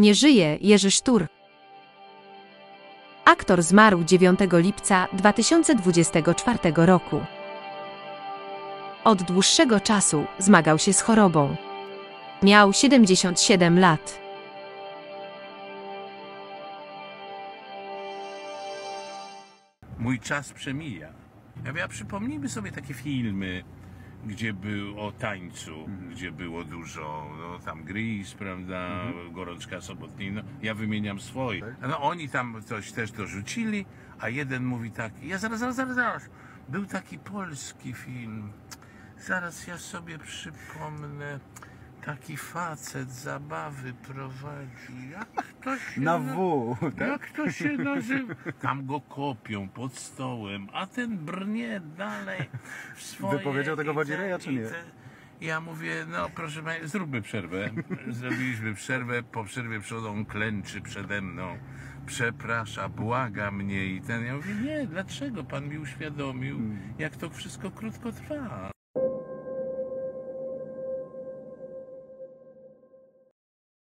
Nie żyje Jerzy Sztur. Aktor zmarł 9 lipca 2024 roku. Od dłuższego czasu zmagał się z chorobą. Miał 77 lat. mój czas przemija. Ja mówię, a przypomnijmy sobie takie filmy, gdzie był o tańcu, gdzie było dużo, no tam Gris, prawda, Gorączka Sobotnina, ja wymieniam swoje. No oni tam coś też dorzucili, a jeden mówi tak, ja zaraz, zaraz, zaraz, zaraz, był taki polski film, zaraz ja sobie przypomnę, taki facet zabawy prowadzi, jak to się Na na- W, tak? jak to się nazywa? Tam go kopią pod stołem, a ten brnie dalej w swoje... Wypowiedział tego te- czy nie? te- Ja mówię, no proszę zróbmy przerwę. Zrobiliśmy przerwę, po przerwie on klęczy przede mną. Przeprasza, błaga mnie i ten. Ja mówię, nie, dlaczego Pan mi uświadomił, jak to wszystko krótko trwa?